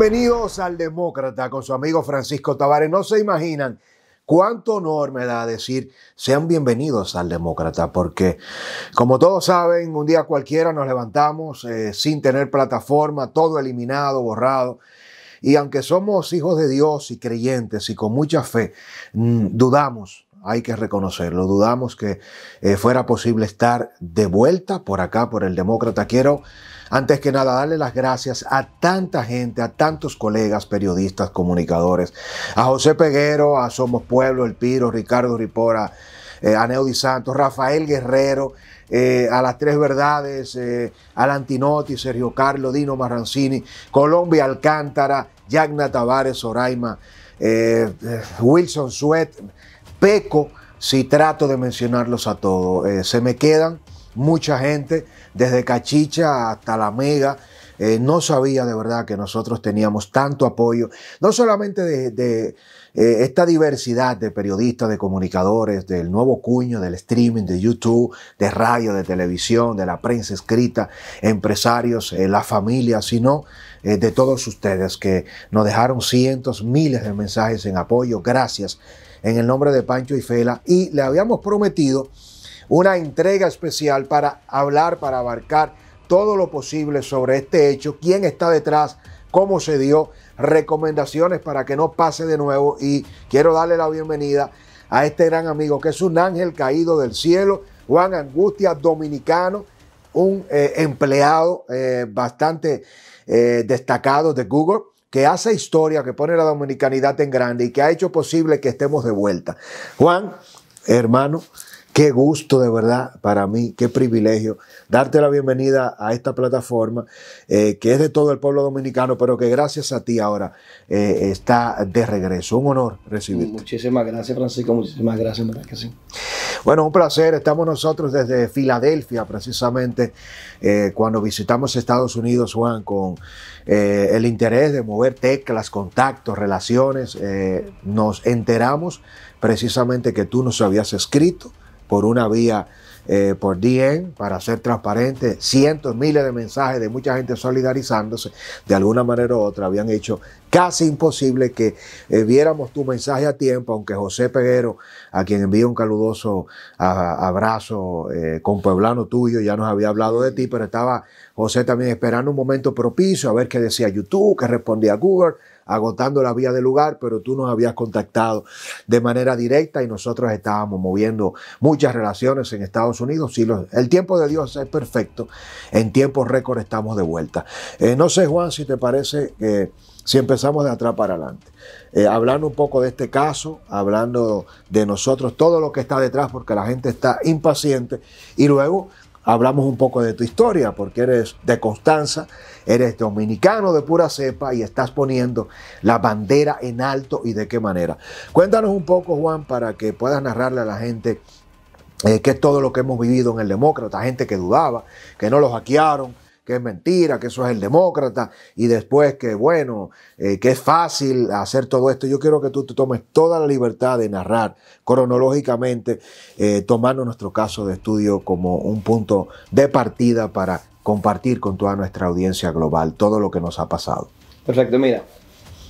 Bienvenidos al Demócrata con su amigo Francisco Tavares. No se imaginan cuánto honor me da decir sean bienvenidos al Demócrata, porque como todos saben, un día cualquiera nos levantamos eh, sin tener plataforma, todo eliminado, borrado. Y aunque somos hijos de Dios y creyentes y con mucha fe, mm, dudamos hay que reconocerlo. Dudamos que eh, fuera posible estar de vuelta por acá, por el demócrata. Quiero antes que nada, darle las gracias a tanta gente, a tantos colegas, periodistas, comunicadores, a José Peguero, a Somos Pueblo, El Piro, Ricardo Ripora, eh, a Neudi Santos, Rafael Guerrero, eh, a las Tres Verdades, eh, al Antinotti, Sergio Carlos, Dino Marrancini, Colombia Alcántara, Yagna Tavares, Soraima, Wilson Suet, Peco, si trato de mencionarlos a todos. se me quedan mucha gente, desde Cachicha hasta La Mega. Eh, no sabía de verdad que nosotros teníamos tanto apoyo, no solamente de, eh, esta diversidad de periodistas, de comunicadores, del nuevo cuño, del streaming, de YouTube, de radio, de televisión, de la prensa escrita, empresarios, eh, la familia, sino de todos ustedes que nos dejaron cientos, miles de mensajes en apoyo. Gracias en el nombre de Pancho y Fela. Y le habíamos prometido una entrega especial para hablar, para abarcar todo lo posible sobre este hecho, quién está detrás, cómo se dio, recomendaciones para que no pase de nuevo y quiero darle la bienvenida a este gran amigo que es un ángel caído del cielo, Juan Angustia, dominicano, un eh, empleado eh, bastante eh, destacado de Google que hace historia, que pone la dominicanidad en grande y que ha hecho posible que estemos de vuelta. Juan, hermano, Qué gusto de verdad para mí, qué privilegio darte la bienvenida a esta plataforma eh, que es de todo el pueblo dominicano, pero que gracias a ti ahora eh, está de regreso. Un honor recibirte. Muchísimas gracias, Francisco. Muchísimas gracias, verdad que sí. Bueno, un placer. Estamos nosotros desde Filadelfia, precisamente, eh, cuando visitamos Estados Unidos, Juan, con el interés de mover teclas, contactos, relaciones. nos enteramos precisamente que tú nos habías escrito por una vía eh, por DM para ser transparente. Cientos, miles de mensajes de mucha gente solidarizándose de alguna manera u otra. Habían hecho casi imposible que eh, viéramos tu mensaje a tiempo, aunque José Peguero, a quien envío un caludoso abrazo eh, con pueblano tuyo, ya nos había hablado de ti, pero estaba José también esperando un momento propicio a ver qué decía YouTube, qué respondía Google agotando la vía del lugar, pero tú nos habías contactado de manera directa y nosotros estábamos moviendo muchas relaciones en Estados Unidos. Y el tiempo de Dios es perfecto, en tiempo récord estamos de vuelta. Eh, no sé, Juan, si te parece que si empezamos de atrás para adelante. Eh, hablando un poco de este caso, hablando de nosotros, todo lo que está detrás, porque la gente está impaciente, y luego hablamos un poco de tu historia, porque eres de Constanza, eres dominicano de pura cepa y estás poniendo la bandera en alto y de qué manera. Cuéntanos un poco, Juan, para que puedas narrarle a la gente eh, qué es todo lo que hemos vivido en el demócrata, gente que dudaba, que no lo hackearon, que es mentira, que eso es el demócrata, y después que, bueno, eh, que es fácil hacer todo esto. Yo quiero que tú te tomes toda la libertad de narrar cronológicamente, eh, tomando nuestro caso de estudio como un punto de partida para compartir con toda nuestra audiencia global todo lo que nos ha pasado. Perfecto, mira,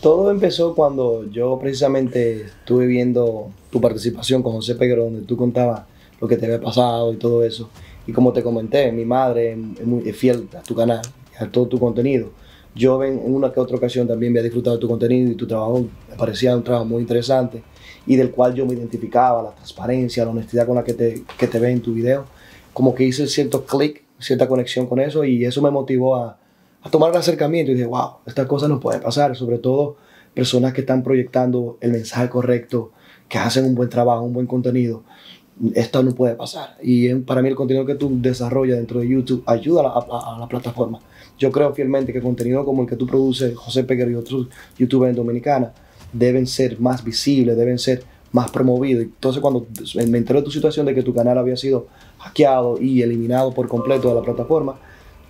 todo empezó cuando yo precisamente estuve viendo tu participación con José Peguero, donde tú contabas lo que te había pasado y todo eso. Y como te comenté, mi madre es muy fiel a tu canal, a todo tu contenido. Yo en una que otra ocasión también había disfrutado de tu contenido y tu trabajo me parecía un trabajo muy interesante y del cual yo me identificaba, la transparencia, la honestidad con la que te, que te ve en tu video. Como que hice cierto clic, cierta conexión con eso y eso me motivó a, a tomar el acercamiento y dije, wow, esta cosa no puede pasar, sobre todo personas que están proyectando el mensaje correcto, que hacen un buen trabajo, un buen contenido esto no puede pasar. Y para mí el contenido que tú desarrollas dentro de YouTube ayuda a la, plataforma. Yo creo fielmente que contenido como el que tú produces, José Peguero y otros youtubers en Dominicana, deben ser más visibles, deben ser más promovidos. Entonces cuando me enteré de tu situación de que tu canal había sido hackeado y eliminado por completo de la plataforma,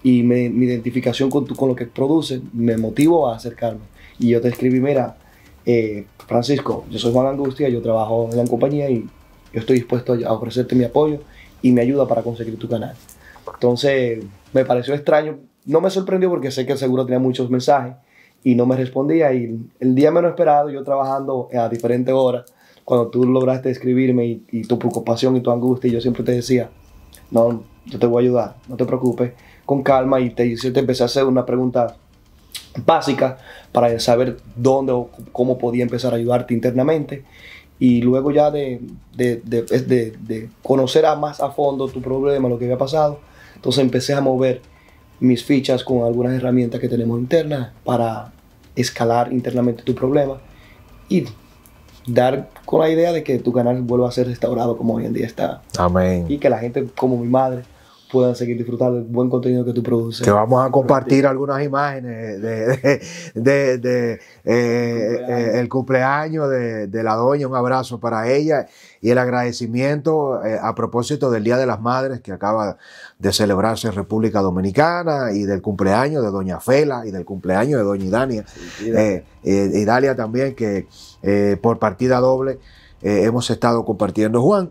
y mi identificación con, tu, con lo que produces me motivó a acercarme. Y yo te escribí, mira, eh, Francisco, yo soy Juan Angustia, yo trabajo en la compañía y yo estoy dispuesto a ofrecerte mi apoyo y mi ayuda para conseguir tu canal. Entonces, me pareció extraño. No me sorprendió porque sé que seguro tenía muchos mensajes y no me respondía. Y el día menos esperado, yo trabajando a diferentes horas, cuando tú lograste escribirme y, y tu preocupación y tu angustia, yo siempre te decía, no, yo te voy a ayudar, no te preocupes, con calma. Y te, te empecé a hacer una pregunta básica para saber dónde o cómo podía empezar a ayudarte internamente. Y luego ya de, de, de, de, conocer a más a fondo tu problema, lo que había pasado, entonces empecé a mover mis fichas con algunas herramientas que tenemos internas para escalar internamente tu problema y dar con la idea de que tu canal vuelva a ser restaurado como hoy en día está. Amén. Y que la gente como mi madre puedan seguir disfrutando del buen contenido que tú produces. Que vamos a compartir algunas imágenes de, de, de, eh, eh, el cumpleaños de, la doña, un abrazo para ella y el agradecimiento eh, a propósito del Día de las Madres que acaba de celebrarse en República Dominicana y del cumpleaños de doña Fela y del cumpleaños de doña Idania. y Dalia también que por partida doble hemos estado compartiendo. Juan,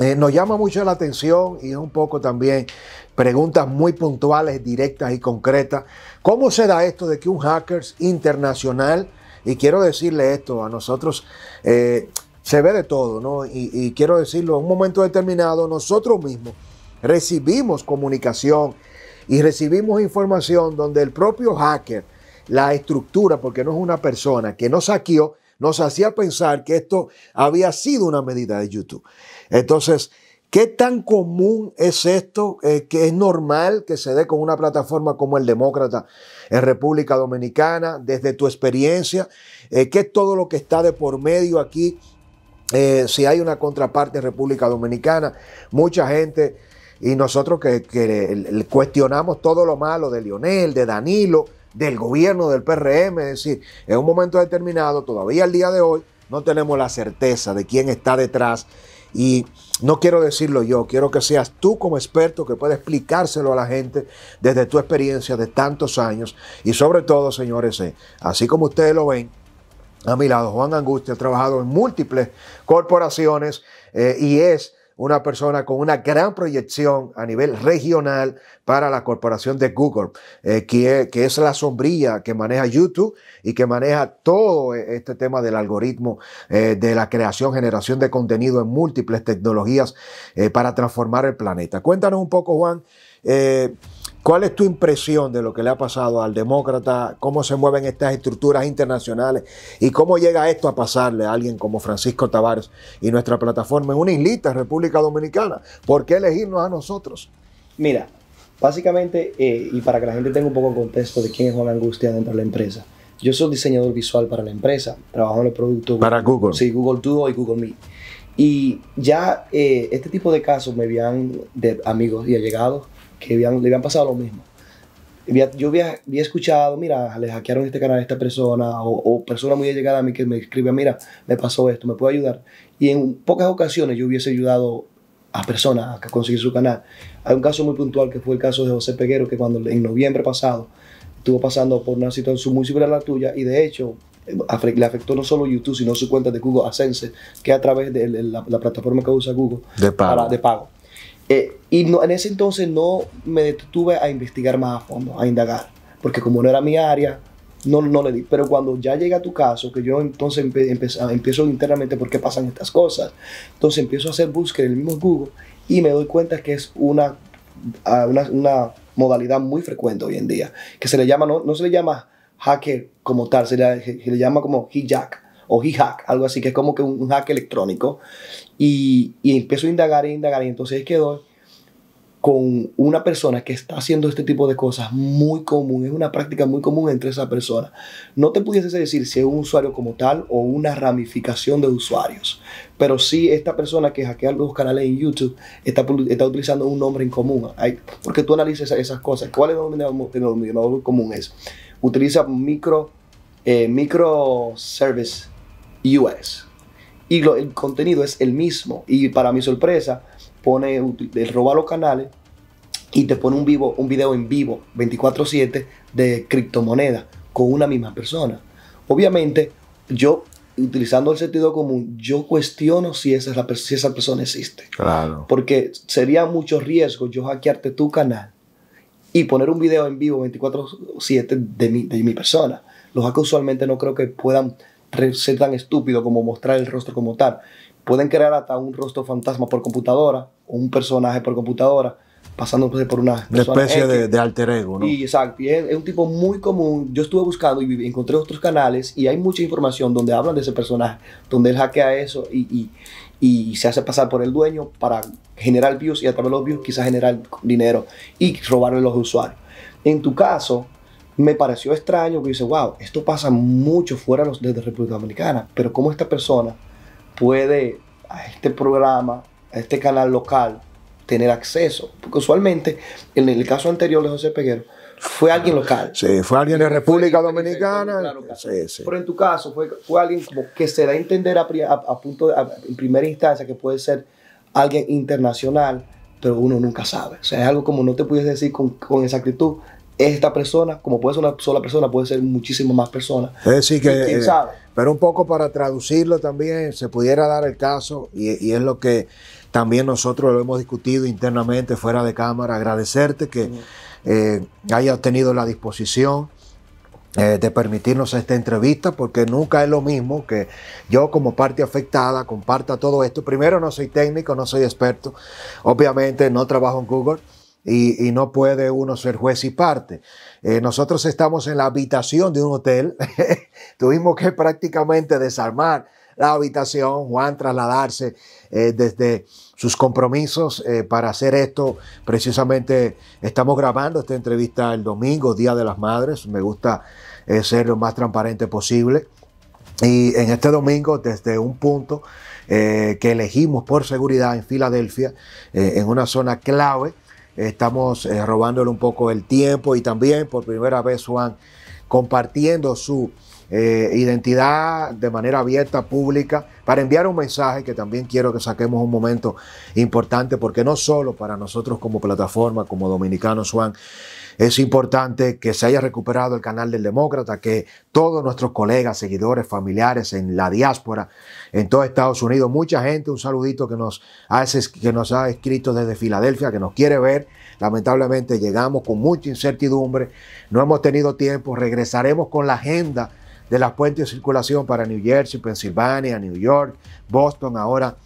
eh, nos llama mucho la atención y es un poco también preguntas muy puntuales, directas y concretas. ¿Cómo se da esto de que un hacker internacional, y quiero decirle esto a nosotros, eh, se ve de todo, ¿no? Y, quiero decirlo, en un momento determinado nosotros mismos recibimos comunicación y recibimos información donde el propio hacker, la estructura, porque no es una persona que nos saqueó, nos hacía pensar que esto había sido una medida de YouTube. Entonces, ¿qué tan común es esto? Eh, que es normal que se dé con una plataforma como el Demócrata en República Dominicana, desde tu experiencia, eh, ¿qué es todo lo que está de por medio aquí? Eh, si hay una contraparte en República Dominicana, mucha gente y nosotros que, que, cuestionamos todo lo malo de Lionel, de Danilo, del gobierno del PRM, es decir, en un momento determinado, todavía al día de hoy, no tenemos la certeza de quién está detrás y no quiero decirlo yo, quiero que seas tú como experto que pueda explicárselo a la gente desde tu experiencia de tantos años. Y sobre todo, señores, eh, así como ustedes lo ven, a mi lado, Juan Angustia ha trabajado en múltiples corporaciones eh, y es una persona con una gran proyección a nivel regional para la corporación de Google, eh, que, es la sombrilla que maneja YouTube y que maneja todo este tema del algoritmo eh, de la creación, generación de contenido en múltiples tecnologías eh, para transformar el planeta. Cuéntanos un poco, Juan. ¿Cuál es tu impresión de lo que le ha pasado al demócrata? ¿Cómo se mueven estas estructuras internacionales? ¿Y cómo llega esto a pasarle a alguien como Francisco Tavares y nuestra plataforma en una islita, República Dominicana? ¿Por qué elegirnos a nosotros? Mira, básicamente, eh, y para que la gente tenga un poco de contexto de quién es Juan Angustia dentro de la empresa, yo soy diseñador visual para la empresa, trabajo en el producto. Para Google. Sí, Google Duo y Google Meet. Y ya eh, este tipo de casos me habían de amigos y allegados que le habían pasado lo mismo. Yo había, había, escuchado, mira, le hackearon este canal a esta persona, o, o persona muy llegada a mí que me escribe, mira, me pasó esto, ¿me puede ayudar? Y en pocas ocasiones yo hubiese ayudado a personas a conseguir su canal. Hay un caso muy puntual que fue el caso de José Peguero, que cuando en noviembre pasado estuvo pasando por una situación muy similar a la tuya, y de hecho le afectó no solo YouTube, sino su cuenta de Google AdSense, que a través de la, plataforma que usa Google de pago. de pago. Eh, y no, en ese entonces no me detuve a investigar más a fondo, a indagar, porque como no era mi área, no, no le di. Pero cuando ya llega tu caso, que yo entonces empiezo internamente por qué pasan estas cosas, entonces empiezo a hacer búsqueda en el mismo Google y me doy cuenta que es una, una, una modalidad muy frecuente hoy en día, que se le llama, no, no se le llama hacker como tal, se le, se le llama como hijack o hack, algo así, que es como que un, hack electrónico. Y, y empiezo a indagar e indagar y entonces quedo con una persona que está haciendo este tipo de cosas muy común, es una práctica muy común entre esa persona. No te pudiese decir si es un usuario como tal o una ramificación de usuarios, pero sí esta persona que hackea los canales en YouTube está, está utilizando un nombre en común, porque tú analizas esas, cosas. ¿Cuál es el denominador común? Es, utiliza micro, eh, microservice US. Y el contenido es el mismo. Y para mi sorpresa, pone, roba los canales y te pone un, vivo, un video en vivo 24/7 de criptomonedas con una misma persona. Obviamente, yo, utilizando el sentido común, yo cuestiono si esa, es la, si esa persona existe. Claro. Porque sería mucho riesgo yo hackearte tu canal y poner un video en vivo 24/7 de mi, de mi persona. Los hackers usualmente no creo que puedan ser tan estúpidos como mostrar el rostro como tal. Pueden crear hasta un rostro fantasma por computadora o un personaje por computadora pasando por una, una especie de, alter ego, ¿no? Y exacto, y es, un tipo muy común. Yo estuve buscando y encontré otros canales y hay mucha información donde hablan de ese personaje, donde él hackea eso y, y, y se hace pasar por el dueño para generar views y a través de los views quizás generar dinero y robarle a los usuarios. En tu caso, me pareció extraño que dice, wow, esto pasa mucho fuera de la República Dominicana, pero cómo esta persona puede a este programa, a este canal local, tener acceso. Porque usualmente, en el caso anterior de José Peguero, fue alguien local. Sí, fue alguien de República Dominicana. sí, sí. Pero en tu caso, fue, fue alguien como que se da a entender a, punto en primera instancia que puede ser alguien internacional, pero uno nunca sabe. O sea, es algo como no te puedes decir con, con exactitud. Esta persona, como puede ser una sola persona, puede ser muchísimas más personas. Es decir, que. ¿Quién sabe? Pero un poco para traducirlo también, se pudiera dar el caso, y, y es lo que también nosotros lo hemos discutido internamente fuera de cámara. Agradecerte que eh, hayas tenido la disposición eh, de permitirnos esta entrevista, porque nunca es lo mismo que yo como parte afectada comparta todo esto. Primero, no soy técnico, no soy experto. Obviamente no trabajo en Google. Y, no puede uno ser juez y parte. Eh, nosotros estamos en la habitación de un hotel. Tuvimos que prácticamente desarmar la habitación, Juan trasladarse desde sus compromisos eh, para hacer esto. Precisamente estamos grabando esta entrevista el domingo, Día de las Madres. Me gusta eh, ser lo más transparente posible. Y en este domingo, desde un punto eh, que elegimos por seguridad en Filadelfia, en una zona clave, estamos robándole un poco el tiempo y también por primera vez Juan compartiendo su eh, identidad de manera abierta, pública, para enviar un mensaje que también quiero que saquemos un momento importante, porque no solo para nosotros como plataforma, como dominicanos, Juan, es importante que se haya recuperado el canal del Demócrata, que todos nuestros colegas, seguidores, familiares en la diáspora, en todo Estados Unidos, mucha gente, un saludito que nos, ha, que nos ha escrito desde Filadelfia, que nos quiere ver. Lamentablemente llegamos con mucha incertidumbre, no hemos tenido tiempo, regresaremos con la agenda de las puentes de circulación para New Jersey, Pensilvania, New York, Boston. Ahora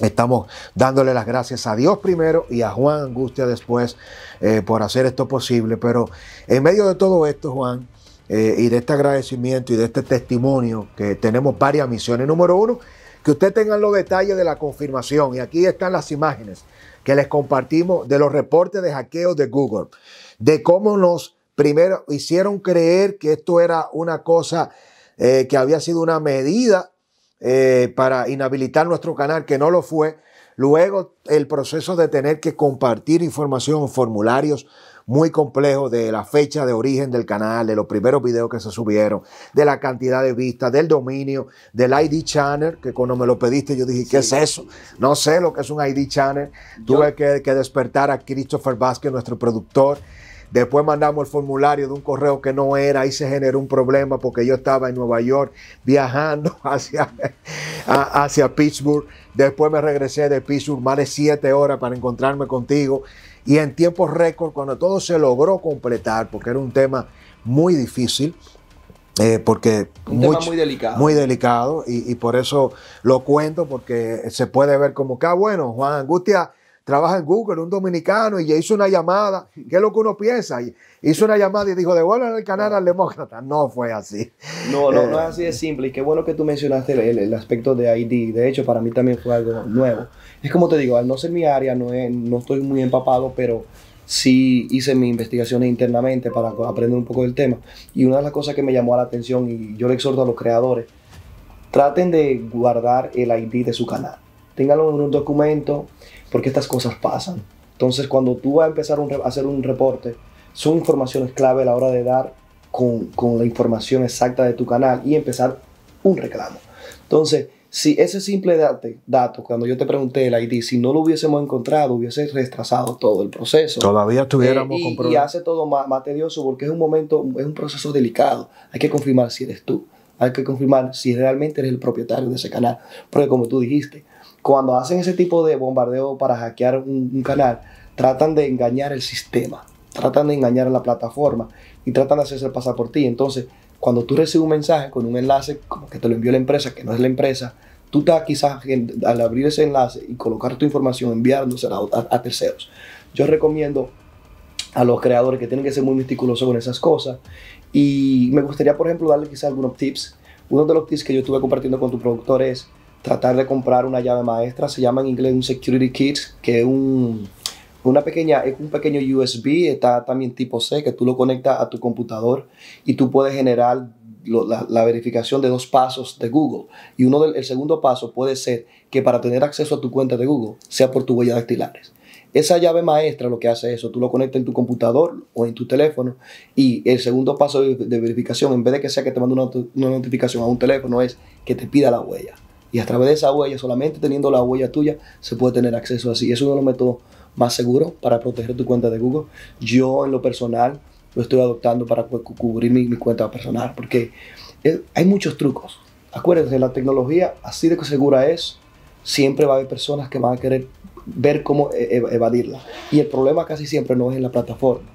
estamos dándole las gracias a Dios primero y a Juan Angustia después eh, por hacer esto posible. Pero en medio de todo esto, Juan, eh, y de este agradecimiento y de este testimonio, que tenemos varias misiones. Número uno, que usted tenga los detalles de la confirmación. Y aquí están las imágenes que les compartimos de los reportes de hackeo de Google, de cómo nos primero hicieron creer que esto era una cosa eh, que había sido una medida eh, para inhabilitar nuestro canal, que no lo fue. Luego el proceso de tener que compartir información, formularios muy complejos de la fecha de origen del canal, de los primeros videos que se subieron, de la cantidad de vistas, del dominio, del ID channel, que cuando me lo pediste yo dije, ¿qué es eso? No sé lo que es un ID channel. Tuve que, que despertar a Christopher Vázquez, nuestro productor, Después mandamos el formulario de un correo que no era, ahí se generó un problema porque yo estaba en Nueva York viajando hacia, hacia Pittsburgh. Después me regresé de Pittsburgh más de siete horas para encontrarme contigo. Y en tiempo récord, cuando todo se logró completar, porque era un tema muy difícil, eh, porque un tema muy delicado. Muy delicado, y, y, por eso lo cuento, porque se puede ver como que, ah, bueno, Juan Angustia trabaja en Google, un dominicano, y hizo una llamada. ¿Qué es lo que uno piensa? Hizo una llamada y dijo, devuelvan el canal al demócrata. No fue así. No, no, no es así de simple. Y qué bueno que tú mencionaste el, aspecto de ID. De hecho, para mí también fue algo nuevo. Es como te digo, al no ser mi área, no, no estoy muy empapado, pero sí hice mis investigaciones internamente para aprender un poco del tema. Y una de las cosas que me llamó la atención, y yo le exhorto a los creadores, traten de guardar el ID de su canal. Ténganlo en un documento porque estas cosas pasan. Entonces, cuando tú vas a empezar a hacer un reporte, son informaciones clave a la hora de dar con, con, la información exacta de tu canal y empezar un reclamo. Entonces, si ese simple dato, cuando yo te pregunté el ID, si no lo hubiésemos encontrado, hubiese retrasado todo el proceso. Todavía estuviéramos eh, y, y, hace todo más, más, tedioso porque es un momento, es un proceso delicado. Hay que confirmar si eres tú. Hay que confirmar si realmente eres el propietario de ese canal. Porque como tú dijiste, cuando hacen ese tipo de bombardeo para hackear un, canal, tratan de engañar el sistema, tratan de engañar a la plataforma y tratan de hacerse pasar por ti. Entonces, cuando tú recibes un mensaje con un enlace como que te lo envió la empresa, que no es la empresa, tú estás quizás al abrir ese enlace y colocar tu información, enviándosela a, a terceros. Yo recomiendo a los creadores que tienen que ser muy meticulosos con esas cosas. Y me gustaría, por ejemplo, darle quizás algunos tips. Uno de los tips que yo estuve compartiendo con tu productor es tratar de comprar una llave maestra. Se llama en inglés un security kit, que es un, una pequeña, es un pequeño USB, está también tipo C, que tú lo conectas a tu computador y tú puedes generar la, verificación de dos pasos de Google. Y uno del, el segundo paso puede ser que para tener acceso a tu cuenta de Google sea por tu huella dactilares. Esa llave maestra lo que hace eso, tú lo conectas en tu computador o en tu teléfono y el segundo paso de, verificación, en vez de que sea que te mande una, una, notificación a un teléfono, es que te pida la huella. Y a través de esa huella, solamente teniendo la huella tuya, se puede tener acceso así. Es uno de los métodos más seguros para proteger tu cuenta de Google. Yo en lo personal lo estoy adoptando para cubrir mi, cuenta personal porque hay muchos trucos. Acuérdense, la tecnología así de segura es, siempre va a haber personas que van a querer ver cómo e, e, evadirla. Y el problema casi siempre no es en la plataforma.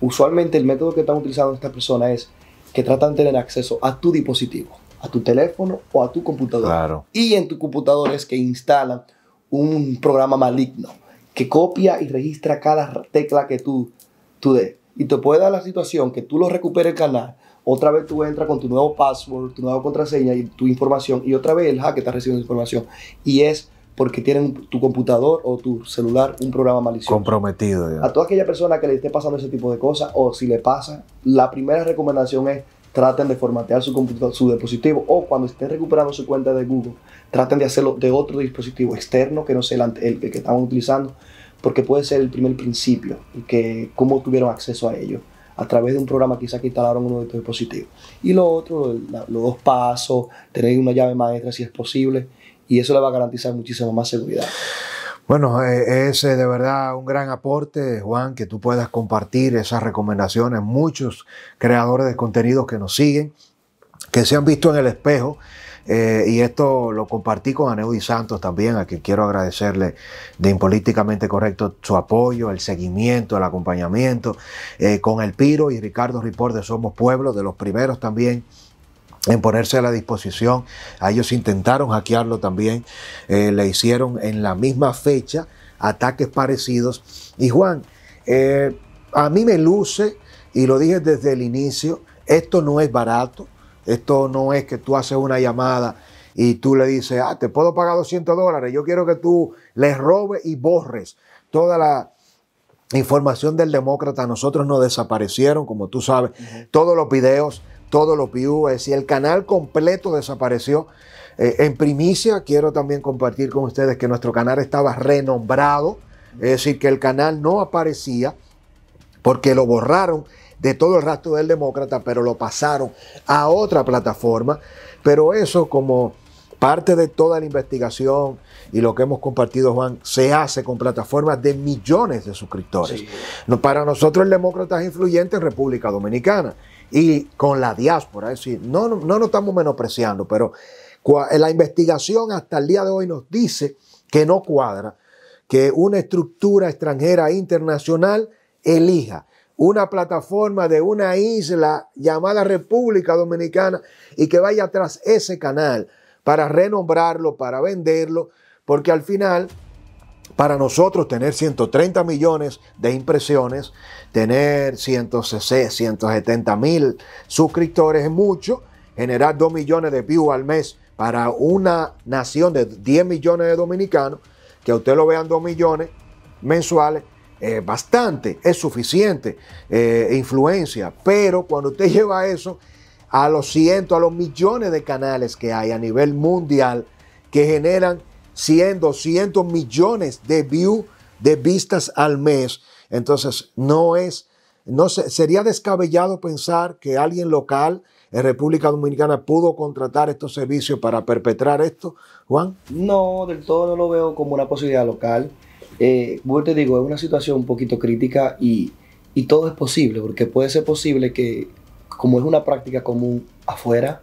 Usualmente el método que están utilizando estas personas es que tratan de tener acceso a tu dispositivo, a tu teléfono o a tu computador. Y en tu computador es que instalan un programa maligno que copia y registra cada tecla que tú, tú des. Y te puede dar la situación que tú lo recuperes el canal, otra vez tú entras con tu nuevo password, tu nueva contraseña y tu información, y otra vez el hacker está recibiendo información. Y es porque tienen tu computador o tu celular un programa malicioso. Comprometido. A toda aquella persona que le esté pasando ese tipo de cosas, o si le pasa, la primera recomendación es traten de formatear su, computador, su dispositivo o cuando estén recuperando su cuenta de Google, traten de hacerlo de otro dispositivo externo que no sea el, el, que estaban utilizando, porque puede ser el primer principio y que cómo tuvieron acceso a ello a través de un programa quizá que instalaron uno de tus dispositivos. Y lo otro, los dos pasos, tener una llave maestra si es posible, y eso le va a garantizar muchísima más seguridad. Bueno, eh, es de verdad un gran aporte, Juan, que tú puedas compartir esas recomendaciones. Muchos creadores de contenidos que nos siguen, que se han visto en el espejo, eh, y esto lo compartí con Aneudi Santos también, a quien quiero agradecerle de Impolíticamente Correcto su apoyo, el seguimiento, el acompañamiento, eh, con El Piro y Ricardo Ripor de Somos Pueblo, de los primeros también en ponerse a la disposición. A ellos intentaron hackearlo también, eh, le hicieron en la misma fecha ataques parecidos. Y Juan, eh, a mí me luce, y lo dije desde el inicio, esto no es barato, esto no es que tú haces una llamada y tú le dices, ah, te puedo pagar 200 dólares, yo quiero que tú les robes y borres toda la información del demócrata. Nosotros nos desaparecieron, como tú sabes, todos los videos todos los es decir, el canal completo desapareció. Eh, en primicia, quiero también compartir con ustedes que nuestro canal estaba renombrado, es decir, que el canal no aparecía porque lo borraron de todo el rastro del demócrata, pero lo pasaron a otra plataforma. Pero eso como parte de toda la investigación y lo que hemos compartido, Juan, se hace con plataformas de millones de suscriptores. Para nosotros el demócrata es influyente en República Dominicana y con la diáspora. Es decir, no, no, no nos estamos menospreciando, pero la investigación hasta el día de hoy nos dice que no cuadra que una estructura extranjera internacional elija una plataforma de una isla llamada República Dominicana y que vaya tras ese canal para renombrarlo, para venderlo, porque al final para nosotros tener 130 millones de impresiones, tener 160, 170 mil suscriptores es mucho, generar 2 millones de views al mes para una nación de 10 millones de dominicanos, que a usted lo vean 2 millones mensuales, es bastante, es suficiente eh, influencia, pero cuando usted lleva eso a los cientos, a los millones de canales que hay a nivel mundial que generan 100, 200 millones de views, de vistas al mes. Entonces, no es, no sería descabellado pensar que alguien local en República Dominicana pudo contratar estos servicios para perpetrar esto, Juan? No, del todo no lo veo como una posibilidad local. Eh, te digo, es una situación un poquito crítica y, y todo es posible, porque puede ser posible que, como es una práctica común afuera,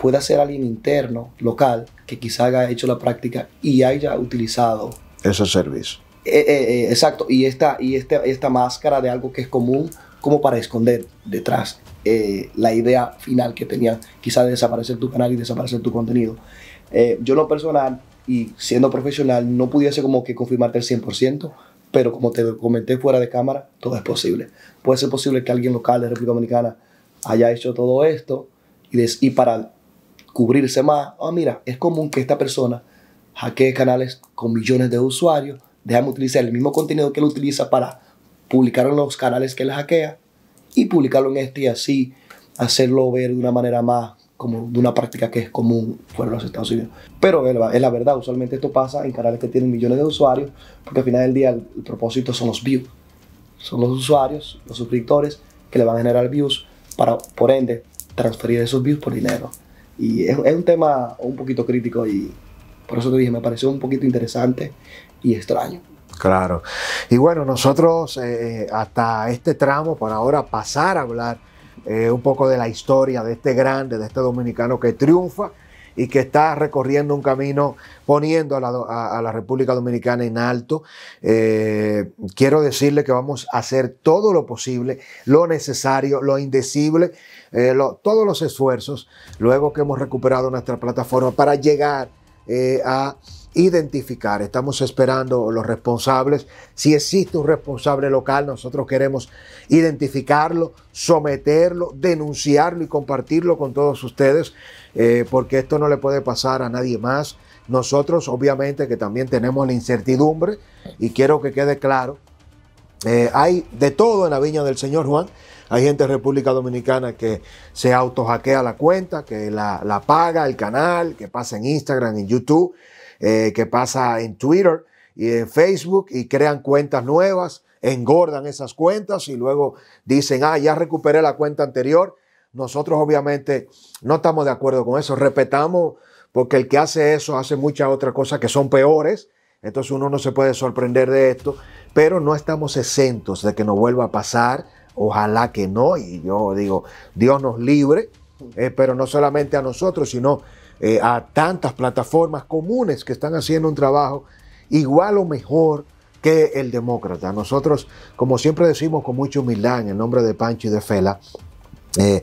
pueda ser alguien interno, local, que quizá haya hecho la práctica y haya utilizado ese servicio. Eh, eh, eh, exacto, y esta, y este, esta máscara de algo que es común como para esconder detrás eh, la idea final que tenían, quizá de desaparecer tu canal y desaparecer tu contenido. Yo lo personal y siendo profesional no pudiese como que confirmarte el 100%, pero como te comenté fuera de cámara, todo es posible. Puede ser posible que alguien local de República Dominicana haya hecho todo esto y, y para cubrirse más, ah, mira, es común que esta persona hackee canales con millones de usuarios, déjame utilizar el mismo contenido que él utiliza para publicarlo en los canales que él hackea y publicarlo en este y así hacerlo ver de una manera más como de una práctica que es común fuera de los Estados Unidos. Pero es la verdad, usualmente esto pasa en canales que tienen millones de usuarios, porque al final del día el, propósito son los views. Son los usuarios, los suscriptores que le van a generar views para, por ende, transferir esos views por dinero. Y es, es un tema un poquito crítico y por eso te dije, me pareció un poquito interesante y extraño. Claro. Y bueno, nosotros eh, hasta este tramo, por ahora pasar a hablar eh, un poco de la historia de este grande, de este dominicano que triunfa y que está recorriendo un camino poniendo a la, República Dominicana en alto. Eh, quiero decirle que vamos a hacer todo lo posible, lo necesario, lo indecible, todos los esfuerzos, luego que hemos recuperado nuestra plataforma para llegar a identificar. Estamos esperando los responsables. Si existe un responsable local, nosotros queremos identificarlo, someterlo, denunciarlo y compartirlo con todos ustedes, eh, porque esto no le puede pasar a nadie más. Nosotros, obviamente, que también tenemos la incertidumbre y quiero que quede claro, eh, hay de todo en la viña del Señor Juan. Hay gente de República Dominicana que se auto hackea la cuenta, que la, la paga el canal, que pasa en Instagram, en YouTube eh, que pasa en Twitter y en Facebook y crean cuentas nuevas, engordan esas cuentas y luego dicen, ah, ya recuperé la cuenta anterior. Nosotros obviamente no estamos de acuerdo con eso, respetamos porque el que hace eso hace muchas otras cosas que son peores, entonces uno no se puede sorprender de esto, pero no estamos exentos de que nos vuelva a pasar, ojalá que no, y yo digo, Dios nos libre, eh, pero no solamente a nosotros, sino eh, a tantas plataformas comunes que están haciendo un trabajo igual o mejor que el demócrata. Nosotros, como siempre decimos con mucha humildad en el nombre de Pancho y de Fela, eh,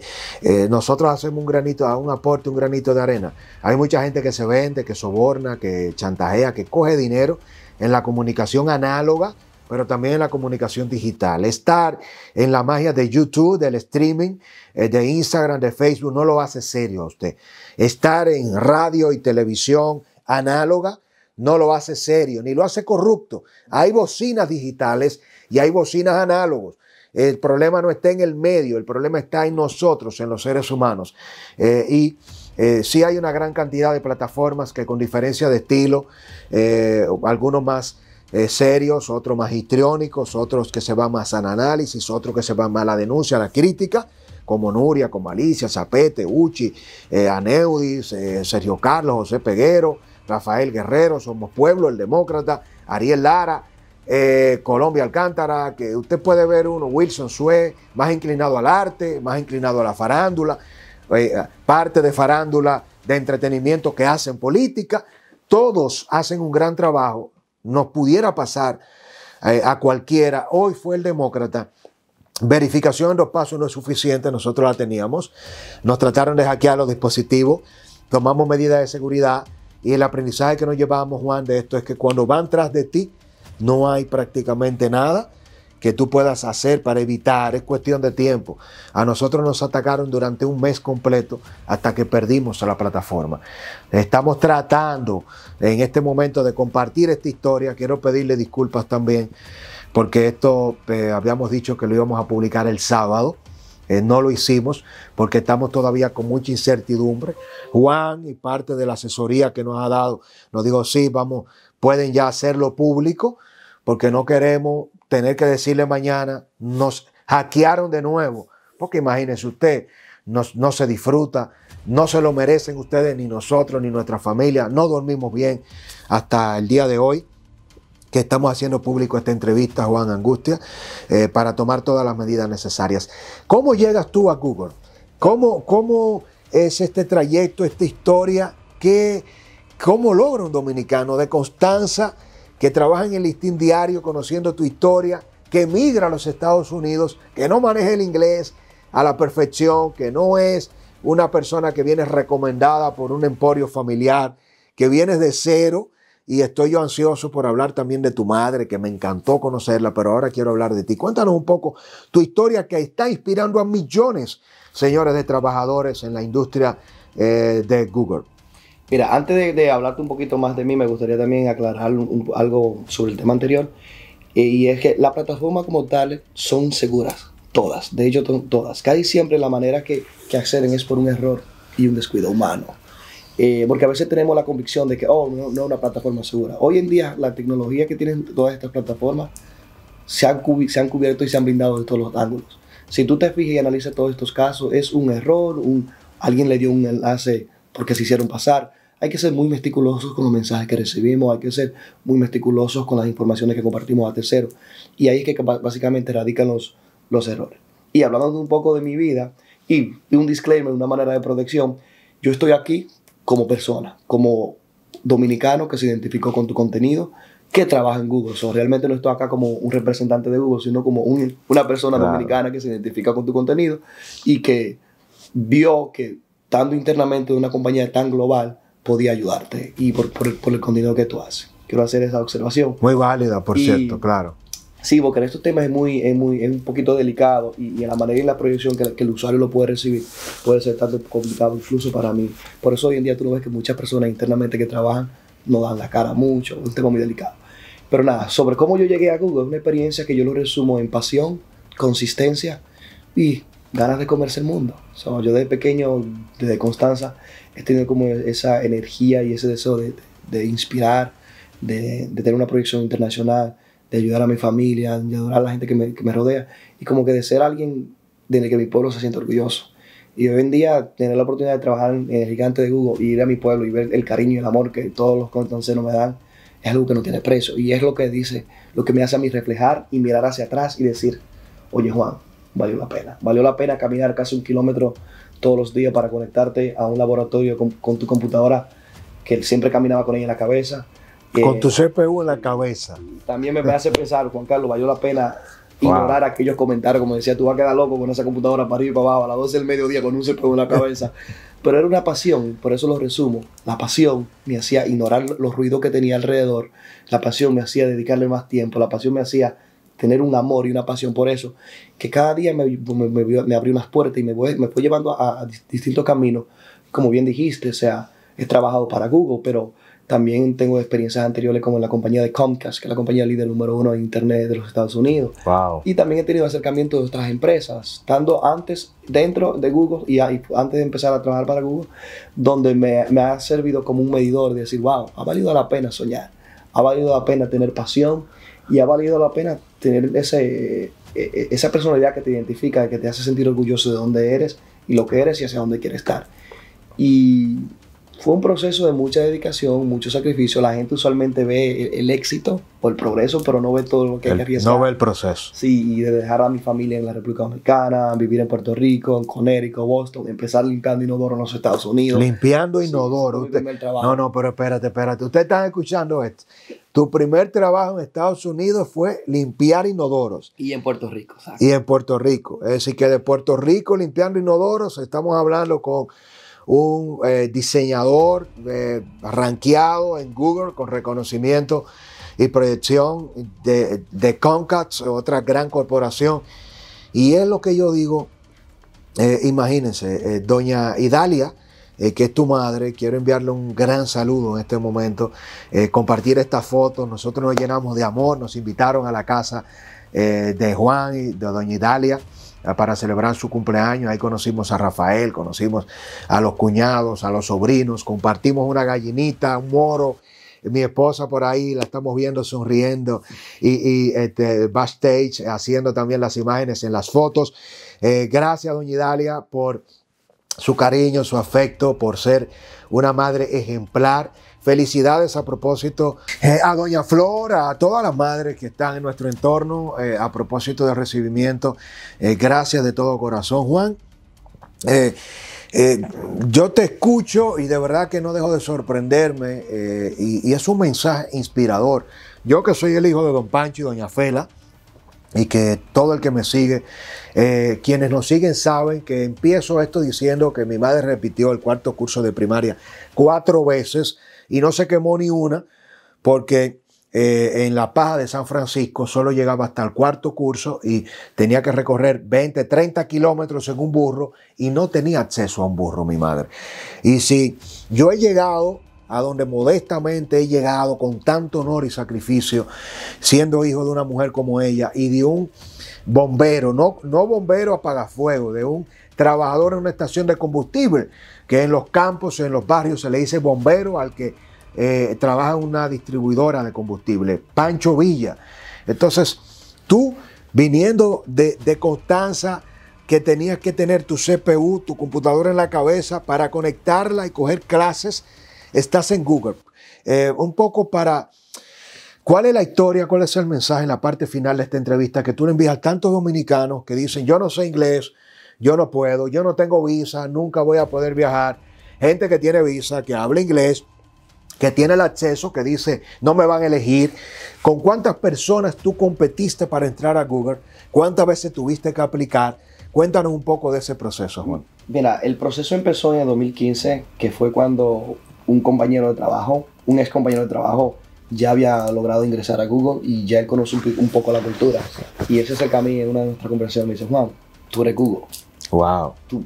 nosotros hacemos un granito, un aporte, un granito de arena. Hay mucha gente que se vende, que soborna, que chantajea, que coge dinero en la comunicación análoga, pero también en la comunicación digital. Estar en la magia de YouTube, del streaming, de Instagram, de Facebook, no lo hace serio a usted. Estar en radio y televisión análoga no lo hace serio, ni lo hace corrupto. Hay bocinas digitales y hay bocinas análogos. El problema no está en el medio, el problema está en nosotros, en los seres humanos. Eh, y eh, sí hay una gran cantidad de plataformas que con diferencia de estilo, eh, algunos más serios, otros más otros que se van más al análisis, otros que se van más a la denuncia, a la crítica, como Nuria, como Alicia, Zapete, Uchi, eh, Aneudis, eh, Sergio Carlos, José Peguero, Rafael Guerrero, Somos Pueblo, El Demócrata, Ariel Lara, eh, Colombia Alcántara, que usted puede ver uno, Wilson Sue, más inclinado al arte, más inclinado a la farándula, parte de farándula, de entretenimiento que hacen política, todos hacen un gran trabajo, nos pudiera pasar a cualquiera, hoy fue el demócrata. Verificación en dos pasos no es suficiente, nosotros la teníamos. Nos trataron de hackear los dispositivos, tomamos medidas de seguridad y el aprendizaje que nos llevamos, Juan, de esto es que cuando van tras de ti, no hay prácticamente nada que tú puedas hacer para evitar, es cuestión de tiempo. A nosotros nos atacaron durante un mes completo hasta que perdimos la plataforma. Estamos tratando en este momento de compartir esta historia. Quiero pedirle disculpas también porque esto eh, habíamos dicho que lo íbamos a publicar el sábado. Eh, no lo hicimos porque estamos todavía con mucha incertidumbre. Juan y parte de la asesoría que nos ha dado nos dijo, sí, vamos, pueden ya hacerlo público porque no queremos tener que decirle mañana, nos hackearon de nuevo. Porque imagínense usted, no, no se disfruta, no se lo merecen ustedes, ni nosotros, ni nuestra familia. No dormimos bien hasta el día de hoy que estamos haciendo público esta entrevista, Juan Angustia, eh, para tomar todas las medidas necesarias. ¿Cómo llegas tú a Google? ¿Cómo, cómo es este trayecto, esta historia? ¿Qué, ¿Cómo logra un dominicano de Constanza que trabaja en el listín diario conociendo tu historia, que emigra a los Estados Unidos, que no maneja el inglés, a la perfección, que no es una persona que viene recomendada por un emporio familiar, que vienes de cero. Y estoy yo ansioso por hablar también de tu madre, que me encantó conocerla, pero ahora quiero hablar de ti. Cuéntanos un poco tu historia que está inspirando a millones, señores, de trabajadores en la industria eh, de Google. Mira, antes de, hablarte un poquito más de mí, me gustaría también aclarar algo sobre el tema anterior. Eh, y es que las plataformas como tales son seguras, todas. De hecho, todas. Casi siempre la manera que, que acceden es por un error y un descuido humano. Eh, porque a veces tenemos la convicción de que, oh, no, no, es una plataforma segura. Hoy en día, la tecnología que tienen todas estas plataformas se han, se han cubierto y se han blindado de todos los ángulos. Si tú te fijas y analizas todos estos casos, es un error, un, alguien le dio un enlace porque se hicieron pasar. Hay que ser muy meticulosos con los mensajes que recibimos, hay que ser muy meticulosos con las informaciones que compartimos a terceros. Y ahí es que básicamente radican los, los errores. Y hablando un poco de mi vida y, un disclaimer, una manera de protección, yo estoy aquí como persona, como dominicano que se identificó con tu contenido, que trabaja en Google. So, realmente no estoy acá como un representante de Google, sino como una persona dominicana que se identifica con tu contenido y que vio que estando internamente de una compañía tan global podía ayudarte y por, por, el, contenido que tú haces. Quiero hacer esa observación. Muy válida, por cierto, claro. Sí, porque en estos temas es, muy, es, muy, es un poquito delicado y, en la manera y la proyección que, que, el usuario lo puede recibir puede ser tanto complicado incluso para mí. Por eso hoy en día tú lo ves que muchas personas internamente que trabajan no dan la cara mucho, es un tema muy delicado. Pero nada, sobre cómo yo llegué a Google, es una experiencia que yo lo resumo en pasión, consistencia y ganas de comerse el mundo. yo desde pequeño, desde Constanza, he tenido como esa energía y ese deseo de, de inspirar, de, de, tener una proyección internacional, de ayudar a mi familia, de ayudar a la gente que me, que me rodea y como que de ser alguien de que mi pueblo se siente orgulloso. Y hoy en día tener la oportunidad de trabajar en el gigante de Google y ir a mi pueblo y ver el cariño y el amor que todos los constancenos me dan, es algo que no tiene precio. Y es lo que dice, lo que me hace a mí reflejar y mirar hacia atrás y decir, oye Juan, valió la pena. Valió la pena caminar casi un kilómetro todos los días para conectarte a un laboratorio con, tu computadora que siempre caminaba con ella en la cabeza. Con tu CPU en la cabeza. También me, hace pensar, Juan Carlos, valió la pena ignorar aquellos comentarios, como decía, tú vas a quedar loco con esa computadora para arriba y para abajo a las 12 del mediodía con un CPU en la cabeza. Pero era una pasión, por eso lo resumo. La pasión me hacía ignorar los ruidos que tenía alrededor. La pasión me hacía dedicarle más tiempo. La pasión me hacía tener un amor y una pasión por eso, que cada día me, me, me, abrió unas puertas y me, me fue llevando a, distintos caminos. Como bien dijiste, o sea, he trabajado para Google, pero también tengo experiencias anteriores como en la compañía de Comcast, que es la compañía líder número uno de Internet de los Estados Unidos. Wow. Y también he tenido acercamiento de otras empresas, estando antes dentro de Google y, antes de empezar a trabajar para Google, donde me, me, ha servido como un medidor de decir, wow, ha valido la pena soñar, ha valido la pena tener pasión y ha valido la pena tener ese, e, e, esa personalidad que te identifica, que te hace sentir orgulloso de dónde eres y lo que eres y hacia dónde quieres estar. Y fue un proceso de mucha dedicación, mucho sacrificio. La gente usualmente ve el, éxito o el progreso, pero no ve todo lo que hay que arriesgar. No ve el proceso. Sí, y de dejar a mi familia en la República Dominicana, vivir en Puerto Rico, en Connecticut, Boston, empezar limpiando inodoro en los Estados Unidos. Limpiando inodoro. no, no, pero espérate, espérate. Ustedes están escuchando esto. Tu primer trabajo en Estados Unidos fue limpiar inodoros. Y en Puerto Rico, ¿sabes? Y en Puerto Rico. Es decir, que de Puerto Rico limpiando inodoros, estamos hablando con un eh, diseñador eh, rankeado en Google con reconocimiento y proyección de, de otra gran corporación. Y es lo que yo digo, eh, imagínense, doña Idalia, que es tu madre, quiero enviarle un gran saludo en este momento, compartir estas fotos, nosotros nos llenamos de amor, nos invitaron a la casa de Juan y de doña Idalia. Ah, para celebrar su cumpleaños. Ahí conocimos a Rafael, conocimos a los cuñados, a los sobrinos, compartimos una gallinita, un moro. Mi esposa por ahí la estamos viendo sonriendo y, este, backstage haciendo también las imágenes en las fotos. Eh, gracias, doña Idalia, por su cariño, su afecto, por ser una madre ejemplar. Felicidades a propósito eh, a Doña Flora, a todas las madres que están en nuestro entorno, eh, a propósito del recibimiento. Eh, gracias de todo corazón, Juan. yo te escucho y de verdad que no dejo de sorprenderme y, es un mensaje inspirador. Yo que soy el hijo de Don Pancho y Doña Fela, y que todo el que me sigue, quienes nos siguen saben que empiezo esto diciendo que mi madre repitió el cuarto curso de primaria cuatro veces y no se quemó ni una porque eh, en La Paja de San Francisco solo llegaba hasta el cuarto curso y tenía que recorrer 20, 30 kilómetros en un burro y no tenía acceso a un burro mi madre. Y si yo he llegado a donde modestamente he llegado con tanto honor y sacrificio, siendo hijo de una mujer como ella y de un bombero, no, no bombero apagafuego, de un trabajador en una estación de combustible, que en los campos, en los barrios se le dice bombero al que eh, trabaja una distribuidora de combustible, Pancho Villa. Entonces, tú viniendo de, Constanza, que tenías que tener tu CPU, tu computadora en la cabeza para conectarla y coger clases, estás en Google. Eh, un poco para... ¿Cuál es la historia? ¿Cuál es el mensaje en la parte final de esta entrevista que tú le envías a tantos dominicanos que dicen, yo no sé inglés, yo no puedo, yo no tengo visa, nunca voy a poder viajar? Gente que tiene visa, que habla inglés, que tiene el acceso, que dice, no me van a elegir. ¿Con cuántas personas tú competiste para entrar a Google? ¿Cuántas veces tuviste que aplicar? Cuéntanos un poco de ese proceso, Juan. Mira, el proceso empezó en el 2015, que fue cuando un compañero de trabajo, un ex compañero de trabajo, ya había logrado ingresar a Google y ya él conoce un, poco la cultura. Y ese es el camino en una de nuestras conversaciones. Me dice, Juan, tú eres Google. Wow. Tú,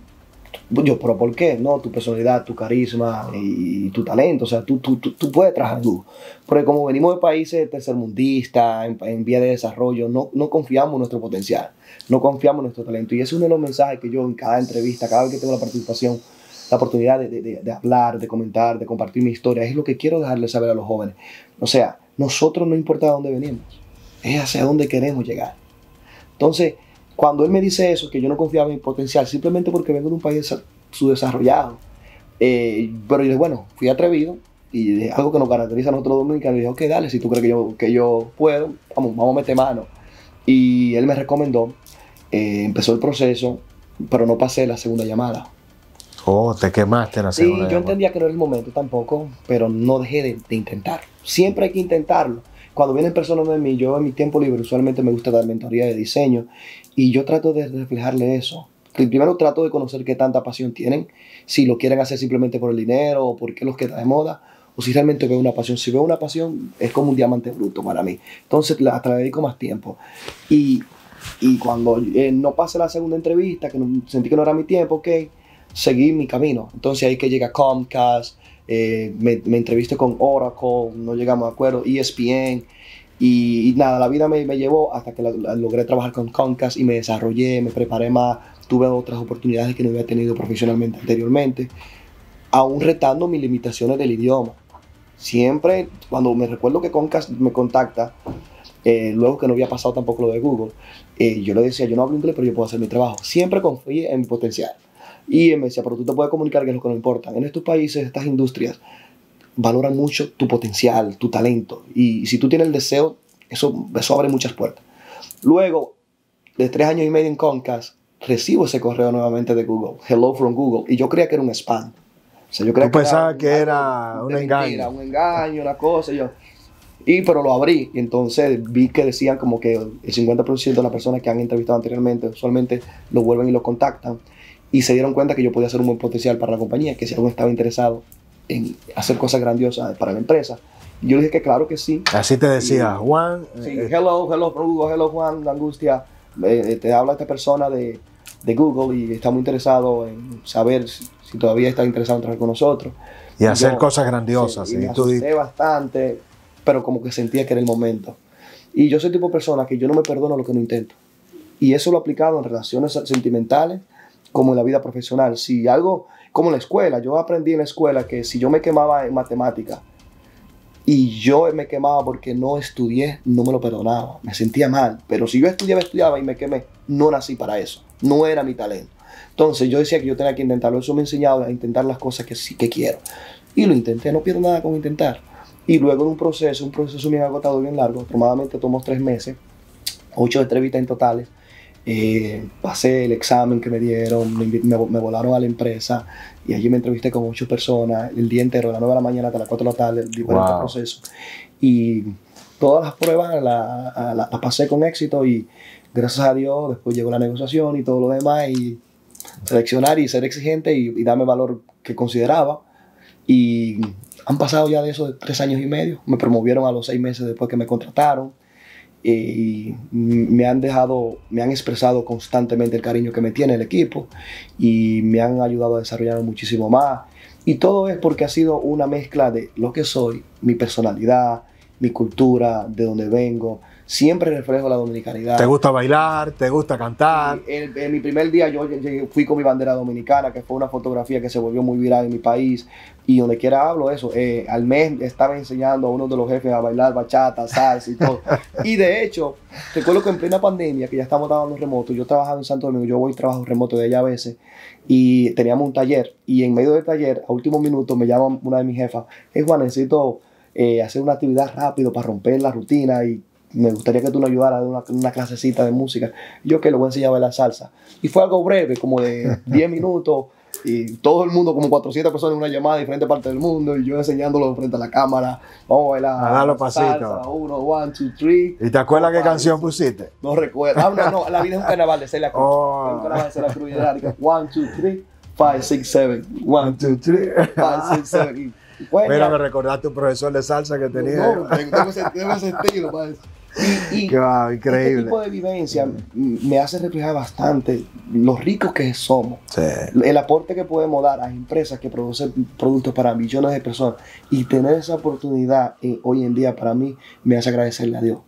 yo, pero ¿por qué? No, tu personalidad, tu carisma y, tu talento. O sea, tú, tú, tú, puedes trabajar tú. Porque como venimos de países tercermundistas, en, vía de desarrollo, no, no confiamos en nuestro potencial, no confiamos en nuestro talento. Y ese es uno de los mensajes que yo en cada entrevista, cada vez que tengo la participación, la oportunidad de, hablar, de comentar, de compartir mi historia, es lo que quiero dejarles saber a los jóvenes. O sea, nosotros no importa de dónde venimos, es hacia dónde queremos llegar. Entonces, cuando él me dice eso, que yo no confiaba en mi potencial, simplemente porque vengo de un país subdesarrollado, eh, pero yo, bueno, fui atrevido y algo que nos caracteriza a nosotros dominicanos. Y dije, ok, dale, si tú crees que yo, que yo puedo, vamos, vamos a meter mano. Y él me recomendó, eh, empezó el proceso, pero no pasé la segunda llamada. Oh, te quemaste en la segunda. Sí, yo entendía que no era el momento tampoco, pero no dejé de, de intentar. Siempre hay que intentarlo cuando vienen personas de mí, yo en mi tiempo libre usualmente me gusta dar mentoría de diseño y yo trato de reflejarle eso. Primero trato de conocer qué tanta pasión tienen, si lo quieren hacer simplemente por el dinero o porque los queda de moda, o si realmente veo una pasión. Si veo una pasión, es como un diamante bruto para mí. Entonces la, dedico más tiempo. Y, y cuando eh, no pase la segunda entrevista, que sentí que no era mi tiempo, ok, seguí mi camino. Entonces ahí que llega Comcast, eh, me, me, entrevisté con Oracle, no llegamos a acuerdo, ESPN, y, nada, la vida me, me llevó hasta que logré trabajar con Comcast y me desarrollé, me preparé más, tuve otras oportunidades que no había tenido profesionalmente anteriormente, aún retando mis limitaciones del idioma. Siempre, cuando me recuerdo que Comcast me contacta, eh, luego que no había pasado tampoco lo de Google, eh, yo le decía, yo no hablo inglés, pero yo puedo hacer mi trabajo. Siempre confié en mi potencial. Y él me decía, pero tú te puedes comunicar que es lo que no importa. En estos países, estas industrias, valoran mucho tu potencial, tu talento. Y si tú tienes el deseo, eso, eso abre muchas puertas. Luego, de tres años y medio en Comcast, recibo ese correo nuevamente de Google, Hello from Google, y yo creía que era un spam. O sea, yo creía que pensaba que era, un engaño. un engaño, una cosa. Y yo, y pero lo abrí y entonces vi que decían como que el 50% de las personas que han entrevistado anteriormente usualmente lo vuelven y lo contactan y se dieron cuenta que yo podía ser un buen potencial para la compañía, que si alguien estaba interesado en hacer cosas grandiosas para la empresa. yo le dije que claro que sí. Así te decía, Juan. Sí, eh, hello, hello, Google, hello, Juan, la angustia. Eh, te habla esta persona de, de, Google y está muy interesado en saber si, todavía está interesado en trabajar con nosotros. Y, hacer cosas grandiosas. Sí, y me asusté bastante, pero como que sentía que era el momento. Y yo soy tipo de persona que yo no me perdono lo que no intento. Y eso lo he aplicado en relaciones sentimentales como en la vida profesional. Si algo, como en la escuela, yo aprendí en la escuela que si yo me quemaba en matemática y yo me quemaba porque no estudié, no me lo perdonaba, me sentía mal. Pero si yo estudiaba, estudiaba y me quemé, no nací para eso, no era mi talento. Entonces yo decía que yo tenía que intentarlo, eso me enseñaba a intentar las cosas que sí que quiero. Y lo intenté, no pierdo nada con intentar. Y luego de un proceso, un proceso bien agotado, bien largo, aproximadamente tomó tres meses, ocho entrevistas en totales, Eh, pasé el examen que me dieron, me, me, volaron a la empresa y allí me entrevisté con ocho personas el día entero, de las 9 de la mañana hasta las 4 de la tarde, diferentes procesos. Y todas las pruebas las la, pasé con éxito y gracias a Dios después llegó la negociación y todo lo demás y seleccionar y ser exigente y, y darme valor que consideraba. Y han pasado ya de eso tres años y medio. Me promovieron a los seis meses después que me contrataron. Y me han dejado, me han expresado constantemente el cariño que me tiene el equipo y me han ayudado a desarrollar muchísimo más. Y todo es porque ha sido una mezcla de lo que soy, mi personalidad, mi cultura, de donde vengo, siempre reflejo la dominicanidad. ¿Te gusta bailar? ¿Te gusta cantar? En, mi primer día yo fui con mi bandera dominicana, que fue una fotografía que se volvió muy viral en mi país. Y donde quiera hablo eso. Eh, al mes estaba enseñando a uno de los jefes a bailar bachata, salsa y todo. y de hecho, recuerdo que en plena pandemia, que ya estamos trabajando remoto, yo trabajaba en Santo Domingo, yo voy y trabajo remoto de allá a veces, y teníamos un taller. Y en medio del taller, a último minuto, me llama una de mis jefas, hey Juan, necesito eh, hacer una actividad rápido para romper la rutina y me gustaría que tú nos ayudaras de una, una clasecita de música. Yo que le voy a enseñar a la salsa. Y fue algo breve, como de 10 minutos, y todo el mundo, como 400 personas en una llamada de diferentes partes del mundo, y yo enseñándolo frente a la cámara. Vamos a bailar. A dar los pasitos. Uno, one, two, three. ¿Y te acuerdas qué canción pusiste? No recuerdo. Ah, no, no, la vida es un carnaval de Celia Cruz. Oh. Un carnaval de Celia Cruz. One, two, three, five, six, seven. One, two, three, five, six, seven. Mira, me recordaste un profesor de salsa que tenía. No, tengo ese, tengo ese estilo, y, increíble. Este tipo de vivencia me hace reflejar bastante los ricos que somos, el aporte que podemos dar a empresas que producen productos para millones de personas y tener esa oportunidad eh, hoy en día para mí me hace agradecerle a Dios.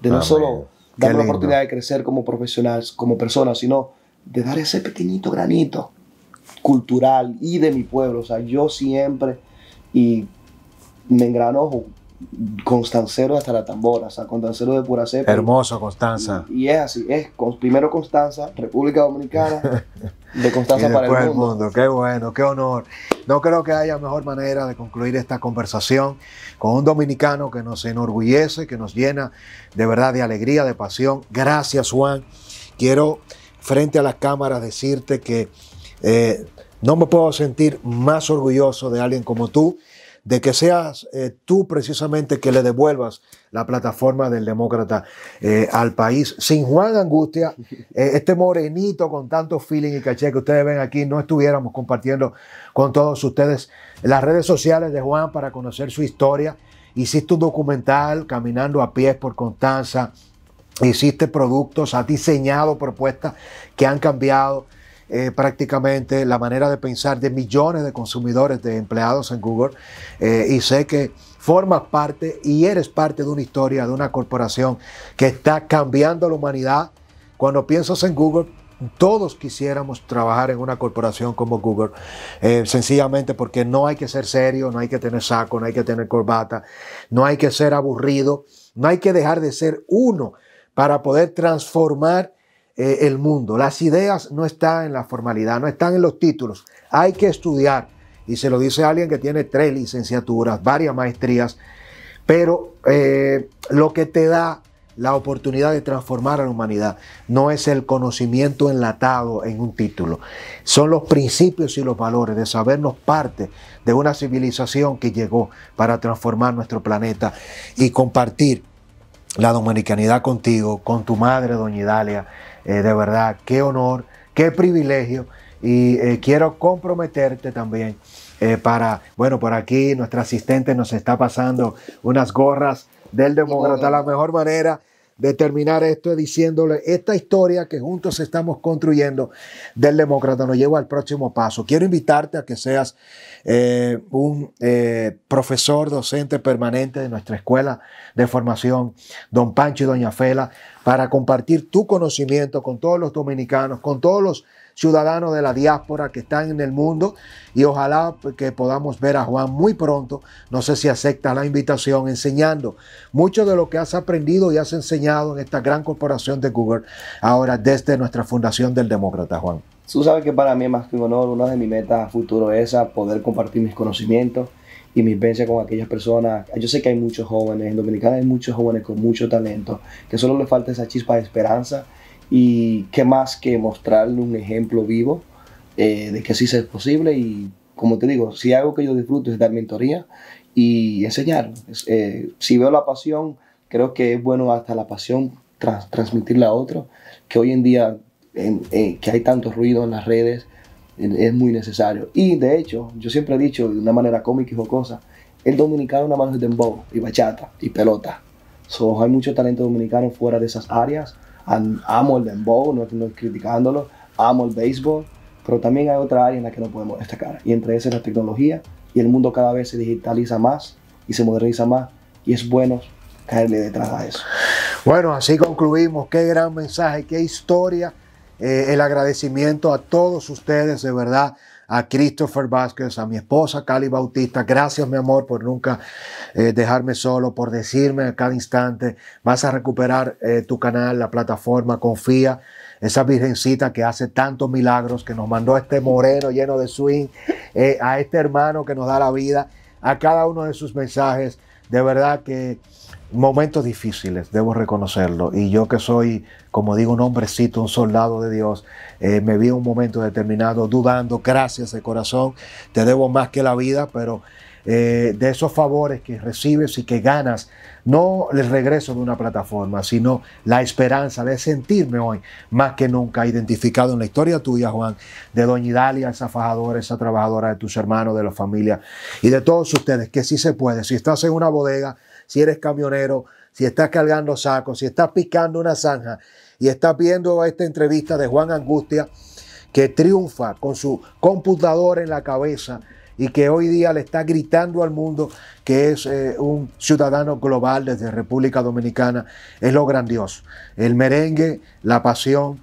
De no solo dar la oportunidad de crecer como profesional, como persona, sino de dar ese pequeñito granito cultural y de mi pueblo. O sea, yo siempre y me engranojo Constancero hasta la tambora, o sea, Constancero de pura cepa. Hermoso, Constanza. Y, es así, es primero Constanza, República Dominicana, de Constanza para el mundo. el mundo. Qué bueno, qué honor. No creo que haya mejor manera de concluir esta conversación con un dominicano que nos enorgullece, que nos llena de verdad de alegría, de pasión. Gracias, Juan. Quiero, frente a las cámaras, decirte que eh, no me puedo sentir más orgulloso de alguien como tú de que seas eh, tú precisamente que le devuelvas la plataforma del demócrata eh, al país. Sin Juan Angustia, eh, este morenito con tanto feeling y caché que ustedes ven aquí, no estuviéramos compartiendo con todos ustedes las redes sociales de Juan para conocer su historia. Hiciste un documental caminando a pies por Constanza, hiciste productos, has diseñado propuestas que han cambiado eh, prácticamente la manera de pensar de millones de consumidores, de empleados en Google, eh, y sé que formas parte y eres parte de una historia, de una corporación que está cambiando la humanidad. Cuando piensas en Google, todos quisiéramos trabajar en una corporación como Google, eh, sencillamente porque no hay que ser serio, no hay que tener saco, no hay que tener corbata, no hay que ser aburrido, no hay que dejar de ser uno para poder transformar eh, el mundo. Las ideas no están en la formalidad, no están en los títulos. Hay que estudiar. Y se lo dice alguien que tiene tres licenciaturas, varias maestrías. Pero eh, lo que te da la oportunidad de transformar a la humanidad no es el conocimiento enlatado en un título. Son los principios y los valores de sabernos parte de una civilización que llegó para transformar nuestro planeta y compartir la dominicanidad contigo, con tu madre, doña Idalia eh, de verdad, qué honor, qué privilegio. Y eh, quiero comprometerte también eh, para, bueno, por aquí nuestra asistente nos está pasando unas gorras del demócrata, la mejor manera de terminar esto diciéndole esta historia que juntos estamos construyendo del demócrata nos lleva al próximo paso. Quiero invitarte a que seas un profesor docente permanente de nuestra escuela de formación, don Pancho y doña Fela, para compartir tu conocimiento con todos los dominicanos, con todos los ciudadanos de la diáspora que están en el mundo y ojalá que podamos ver a Juan muy pronto, no sé si acepta la invitación, enseñando mucho de lo que has aprendido y has enseñado en esta gran corporación de Google, ahora desde nuestra Fundación del Demócrata, Juan. Tú sabes que para mí es más que un honor, una de mis metas a futuro es poder compartir mis conocimientos y mi vivencia con aquellas personas. Yo sé que hay muchos jóvenes, en Dominicana hay muchos jóvenes con mucho talento, que solo les falta esa chispa de esperanza Y qué más que mostrarle un ejemplo vivo eh, de que sí es posible. Y como te digo, si algo que yo disfruto es dar mentoría y enseñar. Eh, si veo la pasión, creo que es bueno hasta la pasión transmitirla a otro, que hoy en día eh, que hay tanto ruido en las redes, es muy necesario. Y de hecho, yo siempre he dicho de una manera cómica y jocosa, el dominicano nada más es dembow y bachata y pelota. So, hay mucho talento dominicano fuera de esas áreas. Amo el dembow, no estoy criticándolo. Amo el béisbol, pero también hay otra área en la que no podemos destacar. Y entre esas la tecnología. Y el mundo cada vez se digitaliza más y se moderniza más. Y es bueno caerle detrás a eso. Bueno, así concluimos. Qué gran mensaje, qué historia. Eh, el agradecimiento a todos ustedes, de verdad a Christopher Vázquez, a mi esposa Cali Bautista. Gracias, mi amor, por nunca eh, dejarme solo, por decirme a cada instante, vas a recuperar eh, tu canal, la plataforma, confía. Esa virgencita que hace tantos milagros, que nos mandó este moreno lleno de swing, eh, a este hermano que nos da la vida, a cada uno de sus mensajes. De verdad que momentos difíciles, debo reconocerlo. Y yo que soy, como digo, un hombrecito, un soldado de Dios, me vi en un momento determinado dudando, gracias de corazón, te debo más que la vida, pero eh, de esos favores que recibes y que ganas, no el regreso de una plataforma, sino la esperanza de sentirme hoy más que nunca identificado en la historia tuya, Juan, de Doña Idalia, esa fajadora, esa trabajadora de tus hermanos, de la familia y de todos ustedes, que sí se puede. Si estás en una bodega, si eres camionero, si estás cargando sacos, si estás picando una zanja y estás viendo esta entrevista de Juan Angustia, que triunfa con su computadora en la cabeza y que hoy día le está gritando al mundo que es eh, un ciudadano global desde República Dominicana, es lo grandioso. El merengue, la pasión,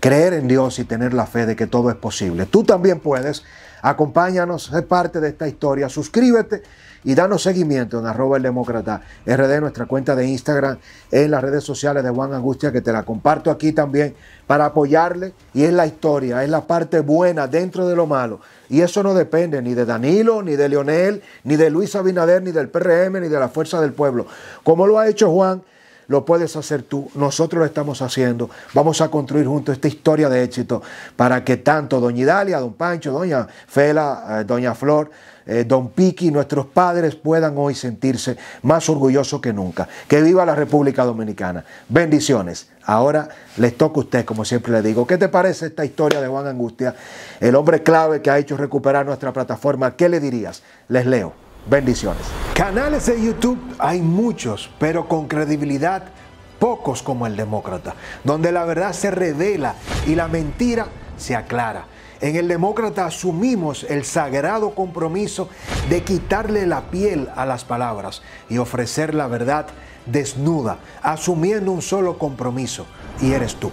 creer en Dios y tener la fe de que todo es posible. Tú también puedes. Acompáñanos, sé parte de esta historia. Suscríbete y danos seguimiento en arroba el demócrata RD, nuestra cuenta de Instagram, en las redes sociales de Juan Angustia, que te la comparto aquí también para apoyarle. Y es la historia, es la parte buena dentro de lo malo. Y eso no depende ni de Danilo, ni de Leonel, ni de Luis Abinader, ni del PRM, ni de la Fuerza del Pueblo. Como lo ha hecho Juan, lo puedes hacer tú, nosotros lo estamos haciendo. Vamos a construir juntos esta historia de éxito para que tanto Doña Idalia, Don Pancho, Doña Fela, eh, Doña Flor, eh, Don Piqui, nuestros padres puedan hoy sentirse más orgullosos que nunca. Que viva la República Dominicana. Bendiciones. Ahora les toca a usted, como siempre le digo. ¿Qué te parece esta historia de Juan Angustia? El hombre clave que ha hecho recuperar nuestra plataforma. ¿Qué le dirías? Les leo. Bendiciones. Canales de YouTube hay muchos, pero con credibilidad pocos como el demócrata, donde la verdad se revela y la mentira se aclara. En el demócrata asumimos el sagrado compromiso de quitarle la piel a las palabras y ofrecer la verdad desnuda, asumiendo un solo compromiso, y eres tú.